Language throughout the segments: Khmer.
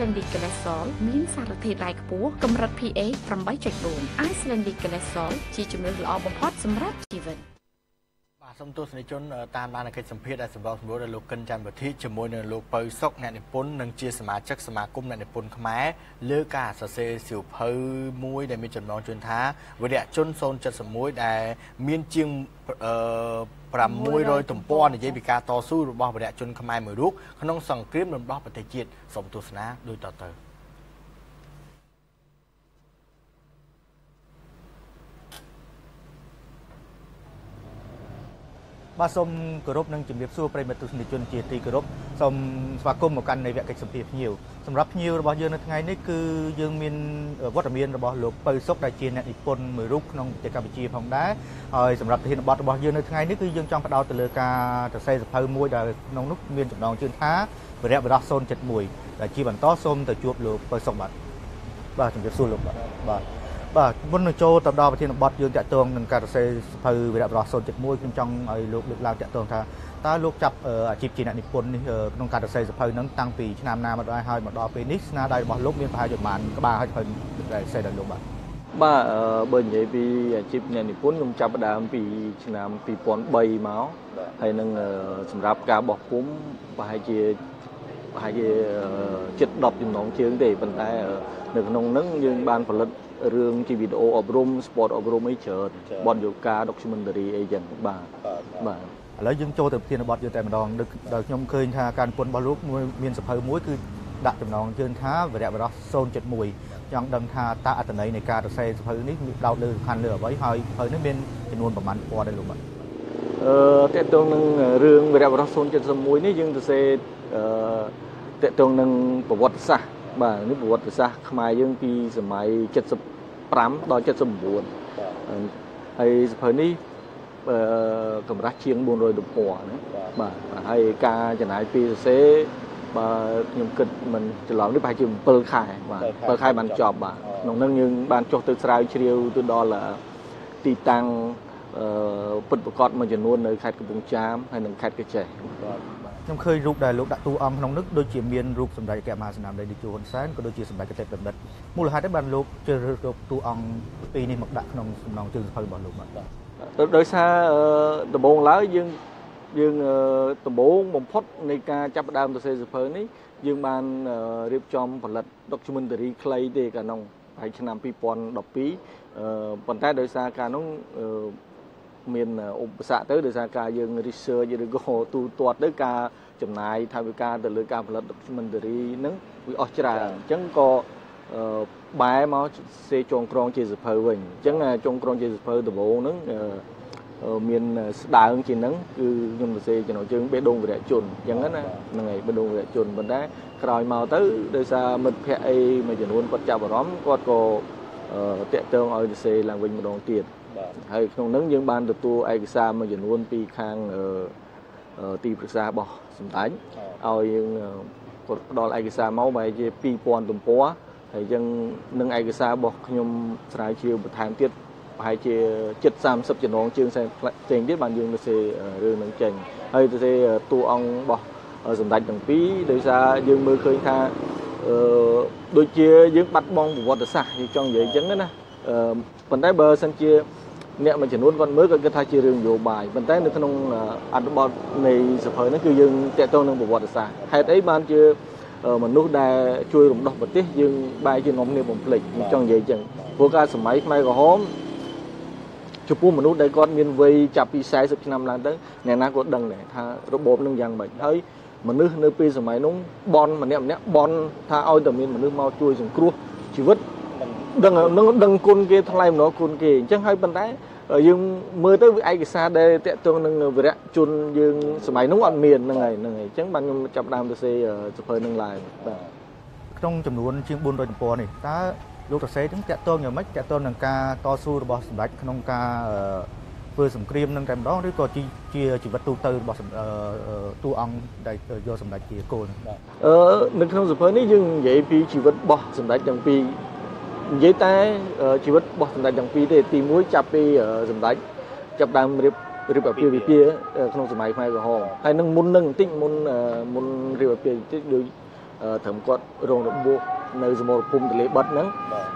Iceland Cholesterol មានសារធាតុរ៉ែខ្ពស់កម្រិត pH 8.4 Iceland Cholesterol ជាជំនួសល្អបំផុតសម្រាប់ជីវិត បាទសូមទស្សនិកជនតាមដានកិច្ចសម្ភាសដែលសម្របសម្រួលដោយលោកកិនច័ន្ទវុធីជាមួយនឹងលោកពៅសុកអ្នកនិពន្ធនិងជាសមាជិកសមាគមអ្នកនិពន្ធខ្មែរលើការសរសេរសៀវភៅមួយដែលមានចំណងជើងថាវិរៈជន071ដែលមានជាងអឺ600ទំព័រនិយាយពីការតស៊ូរបស់វីរៈជនខ្មែរមួយរូបក្នុងសង្គ្រាមរំដោះប្រទេសជាតិសូមទស្សនាដូចតទៅ បាទសូមគោរពនិងជំរាបសួរប្រិមត្តទស្សនិកជនជាទីគោរពសូមស្វាគមន៍មកកាន់នៃវគ្គកិច្ចសម្ភារភ្ញៀវសម្រាប់ភ្ញៀវរបស់យើងនៅថ្ងៃនេះគឺយើងមានវត្តមានរបស់លោកពៅសុកដែលជាអ្នកនិពន្ធមួយរូបក្នុងប្រទេសកម្ពុជាផងដែរហើយសម្រាប់ប្រធានបទរបស់យើងនៅថ្ងៃនេះគឺយើងចង់ផ្ដោតទៅលើការសរសេរសភៅមួយដែលក្នុងនោះមានចំណងជើងថាវរៈបរោះ071ដែលជាបន្តសូមទៅជួបលោកពៅសុកបាទបាទជំរាបសួរលោកបាទបាទ បាទមុននឹងចូលទៅដល់ប្រធានបទយើងតាក់ទងនឹងការសរសេរសភៅវីរៈបរោះ071ខ្ញុំចង់ឲ្យលោកលើកឡើងតាក់ទងថាតើលោកចាប់អាជីពជាអ្នកនិពន្ធនេះក្នុងការសរសេរសភៅហ្នឹងតាំងពីឆ្នាំណាមកដល់ហើយមកដល់ពេលនេះស្នាដៃរបស់លោកមានប្រហែលជាប្រហែលក្បាលហើយសភៅដែលសេដល់លោកបាទបាទបើនិយាយពីអាជីពអ្នកនិពន្ធខ្ញុំចាប់ផ្ដើមពីឆ្នាំ2003មកហើយនឹងសម្រាប់ការបោះពុំប្រហែលជាប្រហែលជាជិត10ចំណងជើងទេប៉ុន្តែនៅក្នុងហ្នឹងយើងបានផលិត រឿងជាវីដេអូអប់រំ sport អប់រំអីច្រើនបនយោកា documentary អីចឹងបាទបាទឥឡូវយើងចូលទៅប្រធានបទយើងតែម្ដងដោយខ្ញុំឃើញថាការនិពន្ធរបស់លោកមួយមានសភៅមួយគឺដាក់ចំណងជើងថាវរៈបរោះ0.1ចង់ដឹងថាតើអត្ថន័យនៃការសរសេរសភៅនេះមានដោតលើសំខាន់លើអ្វីហើយសភៅនេះមានចំនួនប្រមាណពណ៌ដែរលោកបាទអឺតកតងនឹងរឿងវរៈបរោះ0.1នេះយើងសរសេរអឺតកតងនឹងប្រវត្តិសាស្ត្រ បាទនេះប្រវត្តិសាស្ត្រខ្មែរយើងពីសម័យ75ដល់79ហើយសភៅនេះអឺកម្រាស់ជាង400ទំព័រណាបាទហើយការចំណាយពីសរសេរបាទខ្ញុំគិតមិនច្រឡំនេះប្រហែលជា7ខែបាទ7ខែបានចប់បាទក្នុងនោះយើងបានចុះទៅស្រាវជ្រាវទៅដល់ទីតាំងអឺពិតប្រកបមួយចំនួននៅខេត្តកំពង់ចាមហើយនិងខេត្តកញ្ចេះបាទ ខ្ញុំឃើញរូបដែលលោកដាក់តួអង្គក្នុងនោះដូចជាមានរូបសម្ដេចអគ្គមហាសេនាបតីតេជោហ៊ុនសែនក៏ដូចជាសម្ដេចកតេបណ្ឌិតមូលហេតុអីបានលោកជ្រើសរើសតួអង្គពីរនេះមកដាក់ក្នុងសំណងជើងសភៅរបស់លោកបាទដោយសារដំបូងឡើយយើងយើងដំបូងបំផុតនៃការចាប់ផ្ដើមសរសេរសភៅនេះយើងបានរៀបចំផលិត documentary ខ្លីទេកាលនោះហើយឆ្នាំ2012ប៉ុន្តែដោយសារការនោះមានឧបសគ្គទៅដោយសារការយើង research ឬក៏ទូទាត់ទៅការ ចំណាយថវិកាទៅលើការផលិត documentary ហ្នឹងវាអស់ច្រើនអញ្ចឹងក៏បែរមកសេចងក្រងជាសភៅវិញអញ្ចឹងចុងក្រងជាសភៅដំបូងហ្នឹងមានស្ដើងជាងហ្នឹងគឺខ្ញុំសរសេរចំណុចជើងបេះដូងវិរៈជនអញ្ចឹងណាហ្នឹងហើយបេះដូងវិរៈជនប៉ុន្តែក្រោយមកទៅដោយសារមិត្តភ័ក្តិអីមួយចំនួនគាត់ចាប់អារម្មណ៍គាត់ក៏តាក់ទងឲ្យសរសេរឡើងវិញម្ដងទៀតហើយក្នុងនោះយើងបានទទួលឯកសារមួយចំនួនពីខាង ទីប្រឹក្សារបស់សម្ដេចឲ្យយើងគាត់ផ្ដល់ឯកសារមកបែរជា2000ទំព័រហើយយើងនឹងឯកសាររបស់ខ្ញុំស្រាវជ្រាវបន្ថែមទៀតប្រហែលជាជិត30ចំណងជើងផ្សេងផ្សេងទៀតបានយើងទៅសេរឿងនឹងចេញហើយទៅសេតួអង្គរបស់សម្ដេចទាំងពីរដោយសារយើងមើលឃើញថាអឺដូចជាយើងបាត់បង់ប្រវត្តិសាស្ត្រយើងចង់និយាយអញ្ចឹងណាអឺប៉ុន្តែបើសិនជា អ្នកមួយចំនួនគាត់មើលគាត់គិតថាជារឿងនយោបាយប៉ុន្តែនៅក្នុងអត្ថបទនៃសភៅហ្នឹងគឺយើងតកតងនឹងប្រវត្តិសាស្ត្រហេតុអីបានជាមនុស្សដែលជួយរំដោះប្រទេសយើងបែរជានាំគ្នាបំភ្លេចចង់និយាយអញ្ចឹងព្រោះការសម័យខ្មែរក្រហមចំពោះមនុស្សដែលគាត់មានវ័យចាប់ពី40ឆ្នាំឡើងទៅអ្នកណាក៏ដឹងដែរថារបបនឹងយ៉ាងម៉េចហើយមនុស្សនៅពេលសម័យនោះបនម្នាក់ម្នាក់បនថាឲ្យតែមានមនុស្សមកជួយសង្គ្រោះជីវិតដឹងនឹងដឹងគុណគេថ្លៃម្ដងគុណគេអញ្ចឹងហើយប៉ុន្តែ យើងមើលទៅវាឯកសារដែលតកតងនឹងវិរៈជនយើងសម័យនោះអត់មានហ្នឹងហើយហ្នឹងហើយអញ្ចឹងបានខ្ញុំចាប់ដើមទៅសេសភៅនឹងឡើងបាទក្នុងចំនួនជាង400ទំព័រនេះតើលោកសរសេរទាំងតកតងយ៉ាងម៉េចតកតងនឹងការតស៊ូរបស់សម្ដេចក្នុងការធ្វើសង្គ្រាមនឹងតែម្ដងឬក៏ជាជីវិតទូទៅរបស់តួអង្គដែលយកសម្ដេចជាគោលអឺនៅក្នុងសភៅនេះយើងនិយាយពីជីវិតរបស់សម្ដេចទាំងពីរ និយាយតែជីវិតរបស់សម្ដេចទាំងពីរទេទី1ចាប់ពីសម្ដេចចាប់ដើមរៀបរៀបអាពាហ៍ពិពាហ៍ក្នុងសម័យខ្មែរក្រហមហើយនឹងមុននឹងបន្តិចមុនមុនរៀបអាពាហ៍ពិពាហ៍ដូចត្រឹមគាត់រងរបួសនៅសមរភូមិទលេបិទហ្នឹង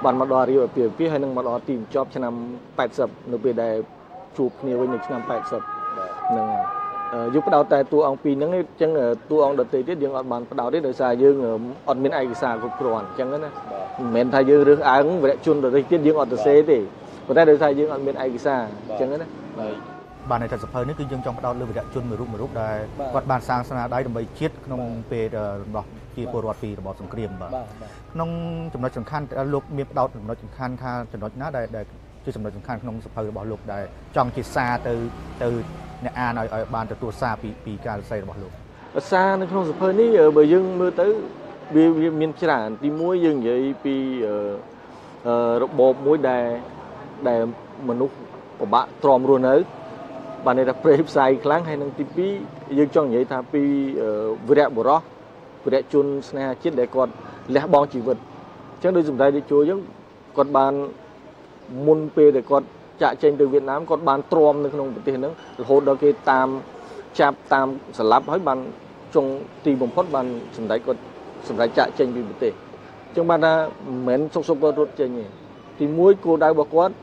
បានមកដល់រៀបអាពាហ៍ពិពាហ៍ហើយនឹងមកដល់ទីបញ្ចប់ឆ្នាំ80នៅពេលដែលជួបគ្នាវិញនៅឆ្នាំ80ហ្នឹងហើយយើងផ្ដោតតែតួអង្គពីរហ្នឹងអញ្ចឹងតួអង្គដទៃទៀតយើងអត់បានផ្ដោតទេដោយសារយើងអត់មានឯកសារគ្រប់គ្រាន់អញ្ចឹងណា មិនមែនថាយើងរើសអើងវរៈជនដទៃទៀតយើងអត់ទៅសេទេប៉ុន្តែដោយសារយើងអត់មានឯកសារអញ្ចឹងណាបាទបានន័យថាសភៅនេះគឺយើងចង់ផ្ដោតលើវីរៈជនមួយរូបមួយរូបដែលគាត់បានសាងស្នាដៃដើម្បីជាតិក្នុងពេលរបស់ជាពលរដ្ឋពីរបបសង្គ្រាមបាទក្នុងចំណុចសំខាន់លោកមានផ្ដោតចំណុចសំខាន់ថាចំណុចណាដែលដែលជាចំណុចសំខាន់ក្នុងសភៅរបស់លោកដែលចង់ជាសារទៅទៅអ្នកអានឲ្យឲ្យបានទទួលសារពីពីការសរសេររបស់លោកសារនៅក្នុងសភៅនេះបើយើងមើលទៅ វាវាមានច្រើនទី1យើងនិយាយពីរបបមួយដែលដែលមនុស្សពិបាកទ្រាំរស់នៅបានន័យថាព្រៃផ្សាយខ្លាំងហើយនឹងទី2យើងចង់និយាយថាពីវីរៈបុរសវីរៈជនស្នេហាជាតិដែលគាត់លះបង់ជីវិតអញ្ចឹងដូចសម្ដេចតេជោអញ្ចឹងគាត់បានមុនពេលដែលគាត់ចាក់ចេញទៅវៀតណាមគាត់បានទ្រាំនៅក្នុងប្រទេសហ្នឹងរហូតដល់គេតាមចាប់តាមស្លាប់ហើយបានចុងទីបំផុតបានសម្ដេចគាត់ សម្ដេចចាក់ចេញពីប្រទេសអញ្ចឹងបានថាមិនមែនសុកសុកគាត់រត់ចេញទេទី1គោលដៅរបស់គាត់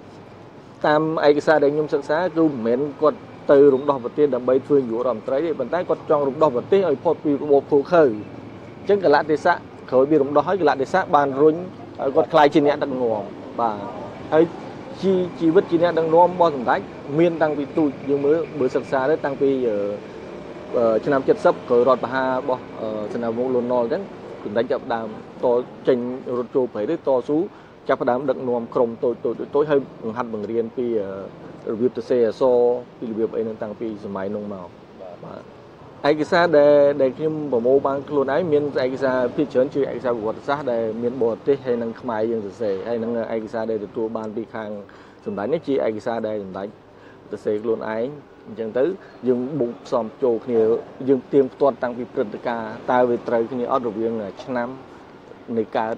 តាមឯកសារដែលខ្ញុំសិក្សាគឺមិនមែនគាត់ទៅរំដោះប្រទេសដើម្បីធ្វើនាយករដ្ឋមន្ត្រីទេប៉ុន្តែគាត់ចង់រំដោះប្រទេសឲ្យផុតពីរបបឃោឃៅអញ្ចឹងកលៈទេសៈក្រោយពីរំដោះហើយកលៈទេសៈបានរុញឲ្យគាត់ខ្លាយជាអ្នកដឹកនាំបាទហើយជីជីវិតជាអ្នកដឹកនាំរបស់សម្ដេចមានតាំងពីទូចយើងមើលបើសិក្សាទៅតាំងពីឆ្នាំ70ក្រោយរដ្ឋបហារបស់សេនាវងលន់ណុលអញ្ចឹង សម្ដេចចាប់ដើមតចេញរត់ចូលព្រៃទៅតស៊ូចាប់ផ្ដើមដឹកនាំក្រុមតូចតូចតូចហើយបង្ហាត់បង្រៀនពីរបៀបទៅសេអសពីរបៀបអីនឹងតាំងពីសម័យនោះមកបាទឯកសារដែលដែលខ្ញុំប្រមូលបានខ្លួនឯងមានឯកសារភាគច្រើនជាឯកសារប្រវត្តិសាស្ត្រដែលមានបរទេសហើយនិងខ្មែរយើងសរសេរហើយនឹងឯកសារដែលទទួលបានពីខាងសម្ដេចនេះជាឯកសារដែលសម្ដេច សរសេរខ្លួនឯងអញ្ចឹងទៅយើងបុកផ្សំចូលគ្នាយើងទៀមផ្ទាត់តាំងពីព្រឹត្តិការណ៍តើវាត្រូវគ្នាអត់រវាងឆ្នាំនៃកើត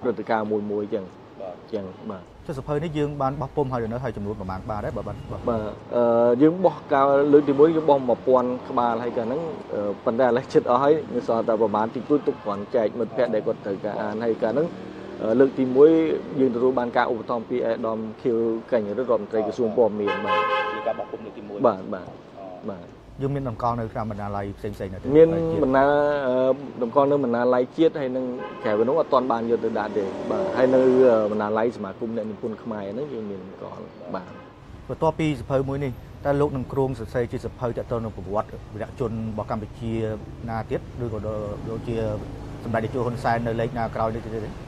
ព្រឹត្តិការណ៍មួយមួយអញ្ចឹងបាទអញ្ចឹងបាទចុះសភៅនេះយើងបានបោះពុំហើយនៅហើយចំនួនប្រមាណបាទដែរបើបាទបាទអឺយើងបោះកាលលើកទី1យើងបោះ1000ក្បាលហើយកាលហ្នឹងប៉ុន្តែឥឡូវចិត្តអស់ហើយនៅសល់តែប្រមាណទី2ទុកគ្រាន់ចែកមិត្តភ័ក្តិដែលគាត់ត្រូវការអានហើយកាលហ្នឹង លើកទី1យើងទទួលបានការឧបត្ថម្ភពីអេដាមខៀវកញ្ញរិទ្ធរដ្ឋមន្ត្រីក្រសួងព័ត៌មានបាទជាការបោះពុំលើកទី1បាទបាទបាទយើងមានតម្កល់នៅក្នុងបណ្ណាល័យផ្សេងផ្សេងនៅមានបណ្ណាតម្កល់នៅបណ្ណាល័យជាតិហើយនឹងក្រៅពីនោះអត់ទាន់បានយកទៅដាក់ទេបាទហើយនៅបណ្ណាល័យសមាគមអ្នកនិពន្ធខ្មែរហ្នឹងយើងមានតម្កល់បាទបន្ទាប់ពីសភៅមួយនេះតើលោកនឹងគ្រោងសរសេរជាសភៅតទៅនឹងប្រវត្តិវីរៈជនរបស់កម្ពុជាណាទៀតឬក៏ដូចជាសម្ដេចតេជោហ៊ុនសែននៅលេខណាក្រោយនេះទៀតទេអឺ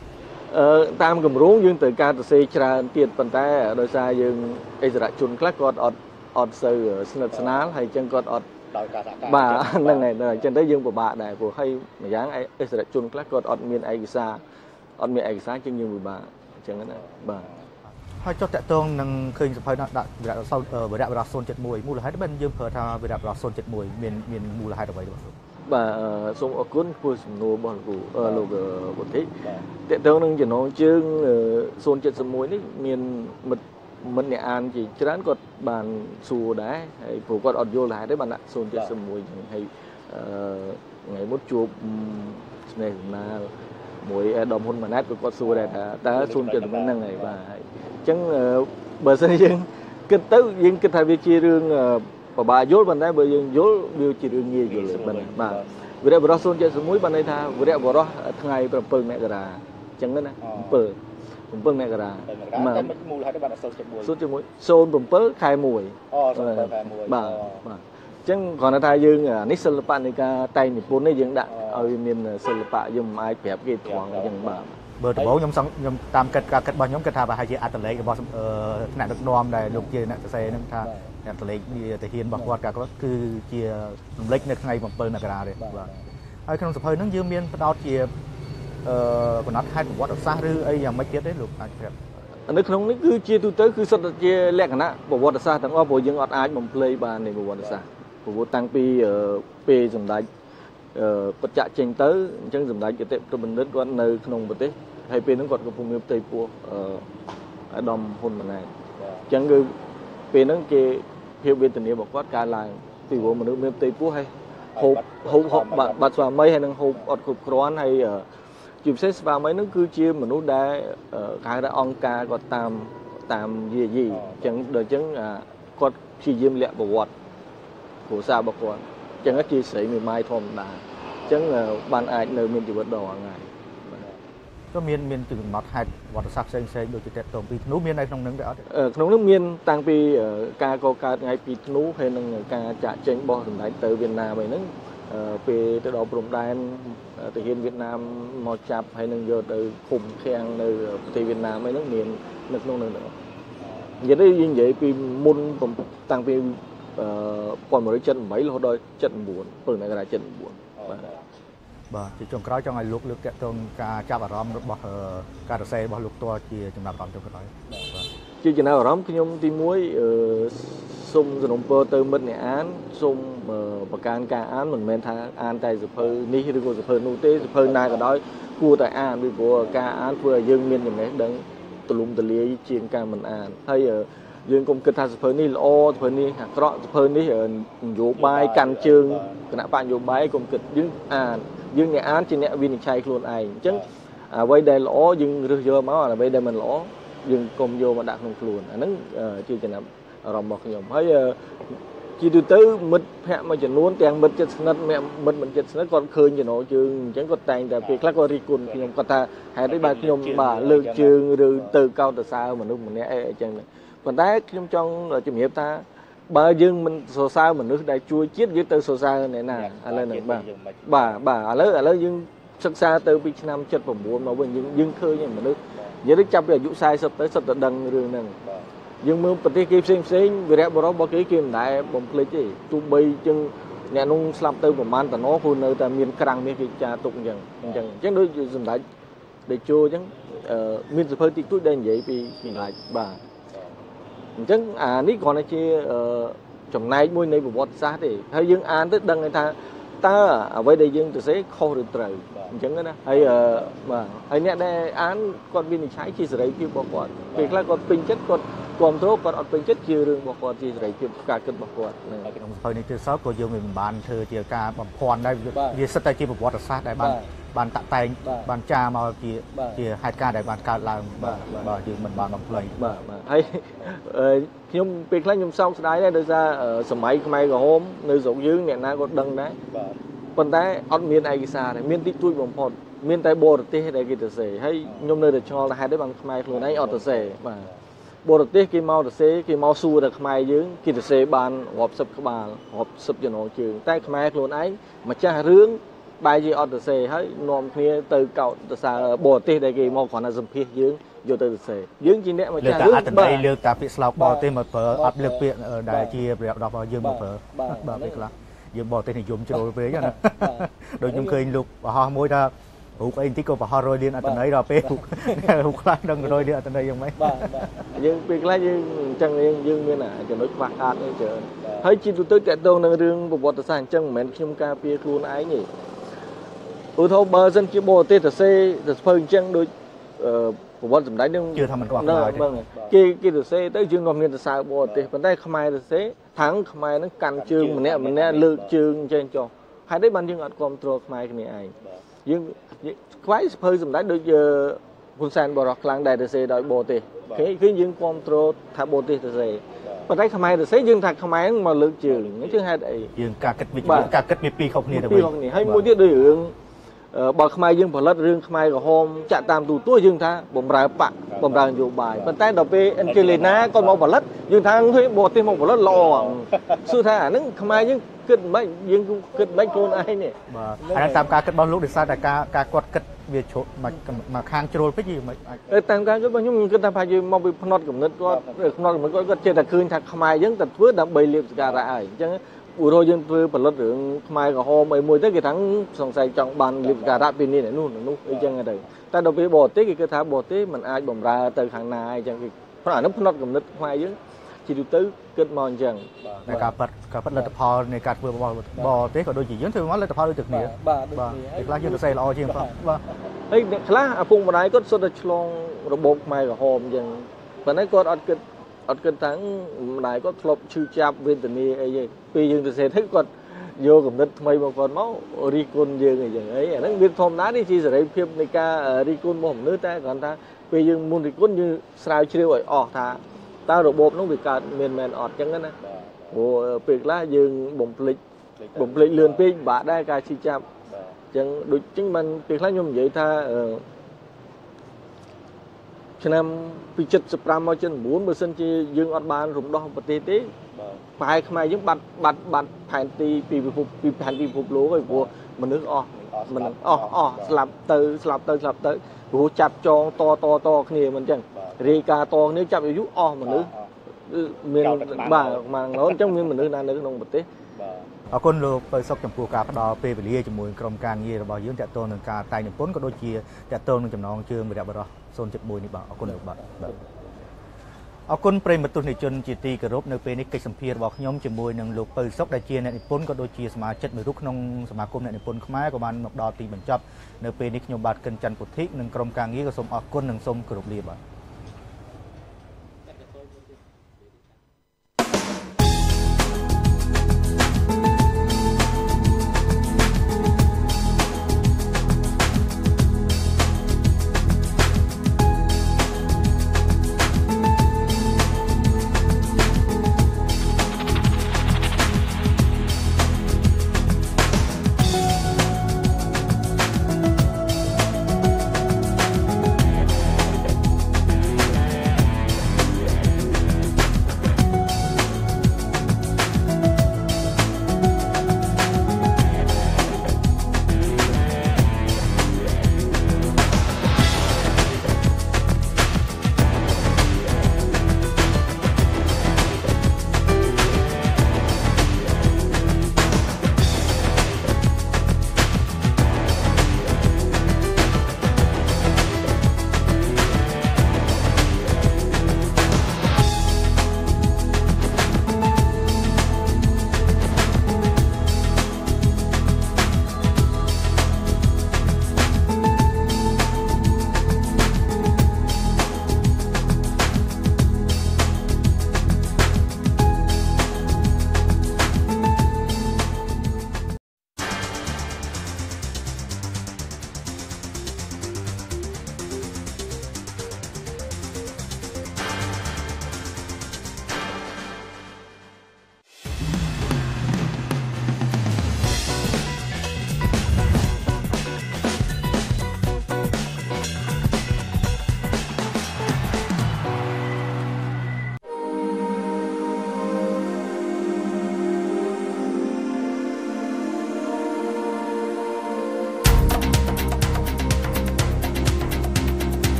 តាមគម្រោងយើងត្រូវការសរសេរច្រើនទៀតប៉ុន្តែដោយសារយើងអិសរាជជនខ្លះគាត់អត់អត់សូវស្និទ្ធស្នាលហើយចឹងគាត់អត់ដោយការសហការបាទហ្នឹងហើយអញ្ចឹងទៅយើងពិបាកដែរព្រោះហើយម្យ៉ាងអិសរជនខ្លះគាត់អត់មានឯកសារអត់មានឯកសារជាងយើងពិបាកអញ្ចឹងណាបាទហើយចុះតកតងនឹងឃើញសភៅដាក់វិរៈវិរៈវិរៈ071មូលហេតុមិនយើងប្រើថាវិរៈវិរៈ071មានមានមូលហេតុអ្វីរបស់លោក បាទសូមអរគុណព្រោះសំណួររបស់លោកលោកបុតិតកតងនឹងចំណងជើង071នេះមានមិត្តមិត្តអ្នកអានជាច្រើនគាត់បានសួរដែរហើយព្រោះគាត់អត់យល់ដែរទេបានដាក់071ចឹងហើយអឺថ្ងៃមុនជួបស្នេហ៍សំណាលមួយអេដាមហ៊ុនម៉ាណែតក៏គាត់សួរដែរថាតើ071ហ្នឹងហើយបាទអញ្ចឹងបើសិនយើងគិតទៅយើងគិតថាវាជារឿង ពិបាកយល់ប៉ុន្តែបើយើងយល់វាជារឿងងាយយល់បាទវិរៈបរោះ071បានន័យថាវិរៈបរោះថ្ងៃ7មករាអញ្ចឹងណា7 7មករាបាទមូលហេតុបាន0.1 0.1 07ខែ1អូ07ខែ1បាទបាទចឹងគ្រាន់តែថាយើងនេះសិល្បៈនៃការតែងនិពន្ធនេះយើងដាក់ឲ្យមានសិល្បៈយើងមិនអាចប្រាប់គេត្រង់អញ្ចឹងបាទបើដំបូងខ្ញុំខ្ញុំតាមកិត្តការគិតរបស់ខ្ញុំគិតថាប្រហែលជាអត្តលេខរបស់ថ្នាក់ដឹកនាំដែលលោកជាអ្នកសរសេរហ្នឹងថា អត្តលេខវាទាហានរបស់គាត់គាត់គឺជារំលេចនៅថ្ងៃ7មករាទេបាទហើយក្នុងសភៅហ្នឹងយើងមានផ្ដោតជាអឺកំណត់ហេតុប្រវត្តិសាស្ត្រឬអីយ៉ាងម៉េចទៀតទេលោកអាចប្រាប់នៅក្នុងនេះគឺជាទូទៅគឺសុទ្ធតែជាលក្ខណៈប្រវត្តិសាស្ត្រទាំងអស់ព្រោះយើងអត់អាចបំភ្លេចបាននៃប្រវត្តិសាស្ត្រព្រោះតាំងពីពេលសម្ដេចគាត់ចាក់ចេញទៅអញ្ចឹងសម្ដេចគតិប្របណ្ឌិតគាត់នៅក្នុងប្រទេសហើយពេលហ្នឹងគាត់កំពុងមានផ្ទៃពោះអាដាមហ៊ុនម៉ាណែតអញ្ចឹងគឺពេលហ្នឹងគេ ភាពវេទនារបស់គាត់កើនឡើងពីព្រោះមនុស្សមានផ្ទៃពោះហើយហូបហូបហូបបាត់បាត់ស្វាមីហើយនឹងហូបអត់គ្រប់គ្រាន់ហើយជាពិសេសស្វាមីនឹងគឺជាមនុស្សដែលគេហៅថាអង្គការគាត់តាមតាមយាយីអញ្ចឹងដល់អញ្ចឹងគាត់ព្យាយាមលាក់ប្រវត្តិគ្រួសាររបស់គាត់អញ្ចឹងជាស្រីមេម៉ាយធម្មតាអញ្ចឹងបានអាចនៅមានជីវិតដ៏ថ្ងៃ ក៏មានមានកំណត់ហេតុវត្តសាស្ត្រផ្សេងផ្សេងដូចជាតកតងពីធ្នូមាននៅក្នុងនឹងទេអត់ក្នុងនឹងមានតាំងពីការកកើតថ្ងៃពីធ្នូហើយនឹងការចាក់ចេញរបស់សម្ដេចទៅវៀតណាមអីហ្នឹងពេលទៅដល់ព្រំដែនទាហានវៀតណាមមកចាប់ហើយនឹងយកទៅឃុំឃាំងនៅប្រទេសវៀតណាមអីហ្នឹងមាននៅក្នុងនឹងទាំងអស់និយាយទៅយើងនិយាយពីមុនតាំងពី1978រហូតដល់79ព្រឹកនៅកណ្ដាល79បាទ បាទជាចុងក្រោយចង់ឲ្យលោកលើកតកតងការចាប់អារម្មណ៍របស់ការសរសេររបស់លោកតជាចំណាប់អារម្មណ៍ចុងក្រោយបាទជាចំណាប់អារម្មណ៍ខ្ញុំទី1សូមសនំពរទៅមិត្តអ្នកអានសូមប្រកាន់ការអានមិនមែនថាអានតែសភៅនេះឬក៏សភៅនោះទេសភៅណាក៏ដោយគួរតែអានពីព្រោះការអានធ្វើឲ្យយើងមានចំណេះដឹងទូលំទូលាយជាងការមិនអានហើយយើងកុំគិតថាសភៅនេះល្អសភៅនេះអាក្រក់សភៅនេះនយោបាយកាន់ជើងគណៈបកនយោបាយកុំគិតយើងអាន យើងអ្នកអានជាអ្នកវិនិច្ឆ័យខ្លួនឯងអញ្ចឹងអ្វីដែលល្អយើងរើសយកមកអ្វីដែលមិនល្អយើងកុំយកមកដាក់ក្នុងខ្លួនអាហ្នឹងជាចំណាប់អារម្មណ៍របស់ខ្ញុំហើយជាទូទៅមិត្តភ័ក្តិមួយចំនួនទាំងមិត្តចិត្តស្និទ្ធមិត្តមិនចិត្តស្និទ្ធគាត់ឃើញចំណោជើងអញ្ចឹងគាត់តែងតែពេលខ្លះគាត់រីគុណខ្ញុំគាត់ថាហេតុអីបាទខ្ញុំបាទលើកជើងឬទៅកោតសរសើរមនុស្សម្នាក់អីអញ្ចឹងប៉ុន្តែខ្ញុំចង់ជំរាបថា បើយើងមិនសរសើរមនុស្សដែលជួយជាតិយើងទៅសរសើរអ្នកណាឥឡូវនេះបាទបាទបាទឥឡូវឥឡូវយើងសិក្សាទៅពីឆ្នាំ79មកវិញយើងយើងឃើញមនុស្សនិយាយទៅចាប់ពីអាយុ40ទៅសិតតែដឹងរឿងហ្នឹងយើងមើលប្រទេសគេផ្សេងផ្សេងវីរៈបរិបរបស់គេគេមិនដែលបំភ្លេចទេទោះបីជាងអ្នកនោះស្លាប់ទៅប្រហែលតំណគឺនៅតែមានក្រាំងមាសគេចាទុកអញ្ចឹងអញ្ចឹងអញ្ចឹងដូចសម្ដេចដេជោអញ្ចឹងមានសភៅតិចតួចដែលនិយាយពីសម្ដេចបាទ អញ្ចឹងអានេះគ្រាន់តែជាចំណែកមួយនៃប្រវត្តិសាស្ត្រទេហើយយើងអានទៅដឹងថាតើអ្វីដែលយើងទៅសេខុសឬត្រូវអញ្ចឹងណាហើយបាទហើយអ្នកដែលអានគាត់វិនិច្ឆ័យជាសេរីភាពរបស់គាត់ពេលខ្លះគាត់ពេញចិត្តគាត់គ្រប់គ្រងគាត់អត់ពេញចិត្តជារឿងរបស់គាត់ជាសេរីភាពការគិតរបស់គាត់ក្នុងសភៅនេះទៅសោក៏យើងមិនបានធ្វើជាការបំភាន់ដែរវាសិតតែជាប្រវត្តិសាស្ត្រដែលបាន បានតាក់តែងបានចាមកជាជាហេតុការណ៍ដែលបានកើតឡើងបាទបាទយើងមិនបានបំភ្លេចបាទបាទហើយខ្ញុំពេលខ្លះខ្ញុំសោកស្ដាយដែរដោយសារសម័យខ្មែរក្រហមនៅស្រុកយើងអ្នកណាក៏ដឹងដែរបាទប៉ុន្តែអត់មានឯកសារទេមានតិចតួចបំផុតមានតែបរទេសដែលគេទៅសេហើយខ្ញុំនៅតែឆ្ងល់ថាហេតុអីបានខ្មែរខ្លួនឯងអត់ទៅសេបាទបរទេសគេមកទៅសេគេមកសួរតែខ្មែរយើងគេទៅសេបានរាប់សិបក្បាលរាប់សិបចំណងជើងតែខ្មែរខ្លួនឯងម្ចាស់រឿង បែរជាអត់ទៅសេហើយនាំគ្នាទៅកោតទៅសារបរទេសដែលគេមកគ្រាន់តែសម្ភាសយើងយកទៅទៅសេយើងជាអ្នកម្ចាស់រឿងបាទលើកតាពាក្យស្លោកបរទេសមកប្រើអត់លើកពាក្យដែលជាប្រយោគរបស់យើងមកប្រើបាទពេលខ្លះយើងបរទេសនិយមជ្រុលពេកណាដូចខ្ញុំឃើញលោកបរហោះមួយថារូបអីបន្តិចក៏ប្រហោះ100លានអត្តន័យដល់ពេលរូបខ្លះដឹង100លានអត្តន័យយ៉ាងម៉េចបាទយើងពេលខ្លះយើងអញ្ចឹងយើងយើងមានចំណុចខ្វះខាតនេះច្រើនហើយជាទូទៅតកតងនឹងរឿងប្រវត្តិសាស្ត្រអញ្ចឹងមិនមែនខ្ញុំការពារខ្លួនឯងទេ ឧទាហរណ៍បើសិនជាបរទេសទៅសេទៅស្ពើអញ្ចឹងដូចប្រវត្តិសម្ដេចនឹងជឿថាមិនខ្វះខាតគេគេទៅសេទៅយើងនាំគ្នាទៅសើបរទេសប៉ុន្តែខ្មែរទៅសេថាំងខ្មែរនឹងកាន់ជើងម្នាក់ម្នាក់លើកជើងចេះចុះហេតុអីបានយើងអត់គ្រប់គ្រងខ្មែរគ្នាឯងយើងខ្វាយសភៅសម្ដេចដូចហ៊ុនសែនបរោះខ្លាំងដែរទៅសេដោយបរទេសគេគឺយើងគ្រប់គ្រងថាបរទេសទៅសេប៉ុន្តែខ្មែរទៅសេយើងថាខ្មែរមកលើកជើងអញ្ចឹងហេតុអីយើងការគិតវិជ្ជាការគិតមានពីរខុសគ្នាទៅវិញហើយមួយទៀតដូចរឿង បើខ្មែរយើងផលិតរឿងខ្មែរក្រហមចាក់តាមទូទួលយើងថាបំរើបកបំរើនយោបាយប៉ុន្តែដល់ពេលអិនជេលីណាគាត់មកផលិតយើងថាឃើញបរទេសមកផលិតល្អសួរថាអាហ្នឹងខ្មែរយើងគិតមិនយើងគិតមិនខ្លួនឯងនេះបាទអាតាមការគិតរបស់លោកដោយសារតែការការគាត់គិតវាជ្រុលមកខាងជ្រុលពេកយីមិនអាចតាមការគិតរបស់ខ្ញុំគិតថាប្រហែលជាមកពីផ្នត់កំណត់គាត់ផ្នត់កំណត់គាត់គាត់ចេះតែឃើញថាខ្មែរយើងតែធ្វើដើម្បីលៀបសការៈហើយអញ្ចឹង ឧរោយើងធ្វើផលិតរឿងខ្មែរក្រហមអីមួយទៅគេថាសង្ស័យចង់បានលិបការៈពីនេះនោះនោះអីចឹងទៅតែដល់ពេលបរទេសគេគិតថាបរទេសมันអាចបំរើទៅខាងណាអីចឹងគេព្រោះអានោះផ្នត់កំណត់ខ្មែរយើងជាទូទៅគិតមកអញ្ចឹងតែការប៉ັດការប៉ັດលទ្ធផលនៃការធ្វើរបស់បរទេសក៏ដូចជាយើងធ្វើមកលទ្ធផលដូចតែគ្នាបាទបាទតែខ្លះយើងទៅសេល្អជាងផងបាទហើយអ្នកខ្លះឪពុកម្ដាយគាត់សុទ្ធតែឆ្លងរបបខ្មែរក្រហមអញ្ចឹងប៉ុន្តែគាត់អត់គិត អត់គិតថាម្ដាយគាត់ធ្លាប់ឈឺចាប់វេទនាអីទេពេលយើងទៅសេទៅគាត់យកគំនិតថ្មីរបស់គាត់មករីគុណយើងអីចឹងអីអាហ្នឹងវាធម្មតានេះជាសេរីភាពនៃការរីគុណរបស់មនុស្សតែគ្រាន់ថាពេលយើងមុនរីគុណយើងស្រាវជ្រាវឲ្យអស់ថាតើរបបនោះវាកើតមានមែនអត់ចឹងណាព្រោះពេលខ្លះយើងបំភ្លេចបំភ្លេចលឿនពេកពិបាកដែរការឈឺចាប់ចឹងដូចចឹងបានពេលខ្លះខ្ញុំនិយាយថា ឆ្នាំពី75មក79បើសិនជាយើងអត់បានរំដោះប្រទេសទេប្រហែលខ្មែរយើងបាត់បាត់បាត់ផែនទីពីពិភពពីផែនទីពិភពលោកហើយព្រោះមនុស្សអស់មិនអស់អស់ស្លាប់ទៅស្លាប់ទៅស្លាប់ទៅព្រោះចាប់ចងតតតគ្នាមិនអញ្ចឹងរាយការតគ្នាចាប់អាយុអស់មនុស្សមានបាទម៉ាងឡូនអញ្ចឹងមានមនុស្សណានៅក្នុងប្រទេស អរគុណលោកពៅសុកចំពោះការផ្ដល់ពេលវេលាជាមួយក្រុមការងាររបស់យើងតកតងនឹងការតែងនិពន្ធក៏ដូចជាតកតងនឹងចំណងជើងវីរៈបរោះ0.1នេះបាទអរគុណលោកបាទអរគុណប្រិមត្តទស្សនិកជនជាទីគោរពនៅពេលនេះកិច្ចសម្ភាររបស់ខ្ញុំជាមួយនឹងលោកពៅសុកដែលជាអ្នកនិពន្ធក៏ដូចជាសមាជិកមួយរូបក្នុងសមាគមអ្នកនិពន្ធខ្មែរក៏បានមកដល់ទីបញ្ចប់នៅពេលនេះខ្ញុំបាទកិនច័ន្ទពុទ្ធិនិងក្រុមការងារក៏សូមអរគុណនិងសូមគោរពលាបាទ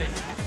បាទ